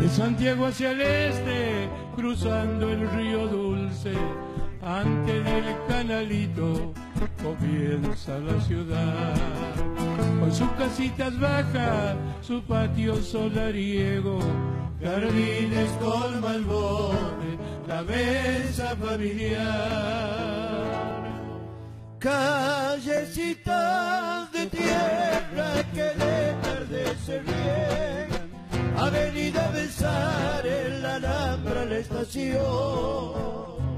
De Santiago hacia el este, cruzando el río Dulce, antes del canalito comienza la ciudad. Con sus casitas bajas, su patio solariego, jardines con malbones, la mesa familiar. Callecitas de tierra que de tarde se avenida Besar en la Alhambra la estación.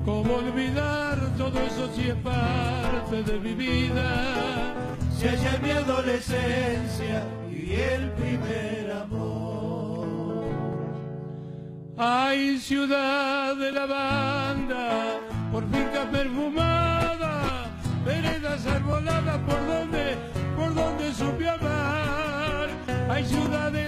¿Cómo olvidar todo eso si es parte de mi vida? Si allá mi adolescencia y el primer amor. Ay, ciudad de la banda, por finca perfumada, veredas arboladas por donde, por donde supe amar. Ay, ciudad de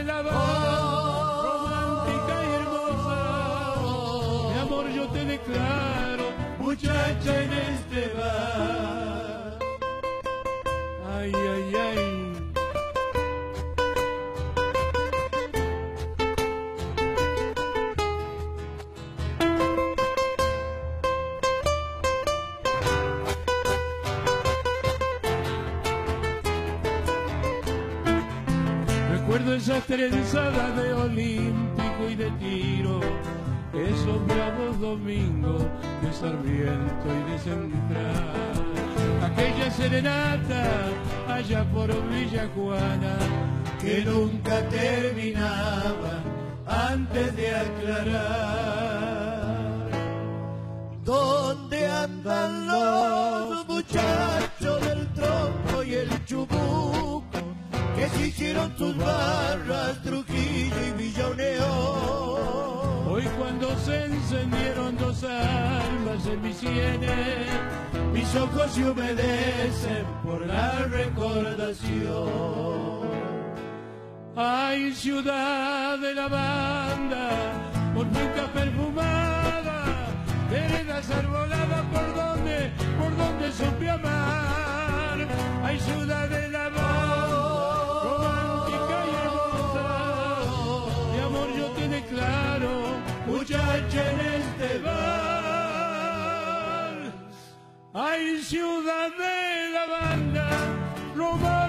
Recuerdo esas trenzadas de olímpico y de tiro, esos bravos domingos de Sarmiento y de Central. Aquella serenata allá por Villa Juana que nunca terminaba antes de aclarar. ¿Dónde andan los muchachos del tronco y el se hicieron sus barras Trujillo y Villa Unión? Hoy cuando se encendieron dos almas en mis sienes, Mis ojos se humedecen por la recordación. Ay, ciudad de la banda, por finca perfumada, veredas arboladas por donde, por donde supe amar. Ay, ciudad de la viuda de la banda, Román.